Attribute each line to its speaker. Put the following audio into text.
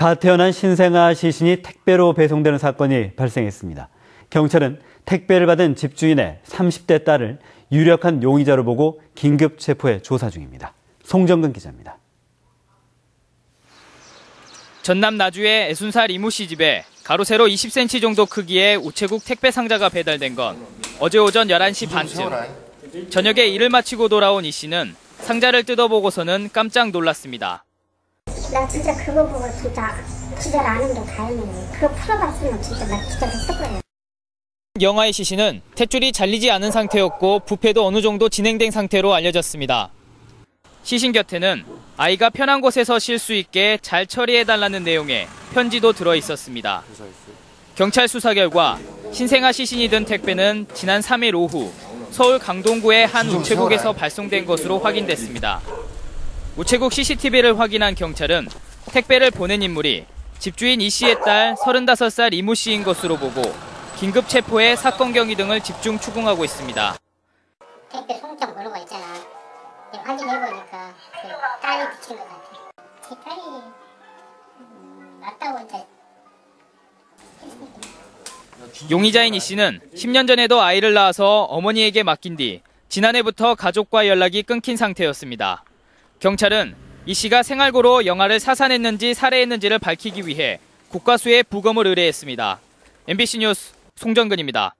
Speaker 1: 갓 태어난 신생아 시신이 택배로 배송되는 사건이 발생했습니다. 경찰은 택배를 받은 집주인의 30대 딸을 유력한 용의자로 보고 긴급 체포해 조사 중입니다. 송정근 기자입니다.
Speaker 2: 전남 나주의 60살 이모 씨 집에 가로 세로 20cm 정도 크기의 우체국 택배 상자가 배달된 건 어제 오전 11시 반쯤. 저녁에 일을 마치고 돌아온 이 씨는 상자를 뜯어보고서는 깜짝 놀랐습니다.
Speaker 3: 나 진짜 그거 보고 진짜 기절 안 한 게 다행이네. 그거 풀어봤으면 진짜 나 기절했을 거예요.
Speaker 2: 영아의 시신은 탯줄이 잘리지 않은 상태였고 부패도 어느 정도 진행된 상태로 알려졌습니다. 시신 곁에는 아이가 편한 곳에서 쉴 수 있게 잘 처리해달라는 내용의 편지도 들어 있었습니다. 경찰 수사 결과 신생아 시신이 든 택배는 지난 3일 오후 서울 강동구의 한 우체국에서 발송된 것으로 확인됐습니다. 우체국 CCTV를 확인한 경찰은 택배를 보낸 인물이 집주인 이 씨의 딸 35살 이모 씨인 것으로 보고 긴급 체포해 사건 경위 등을 집중 추궁하고 있습니다.
Speaker 3: 택배 송장 번호가 있잖아. 확인해 보니까 그 딸이 붙인 것 같아. 제 딸이 음, 맞다고 이제
Speaker 2: 용의자인 이 씨는 10년 전에도 아이를 낳아서 어머니에게 맡긴 뒤 지난해부터 가족과 연락이 끊긴 상태였습니다. 경찰은 이 씨가 생활고로 영아를 사산했는지 살해했는지를 밝히기 위해 국과수에 부검을 의뢰했습니다. MBC 뉴스 송정근입니다.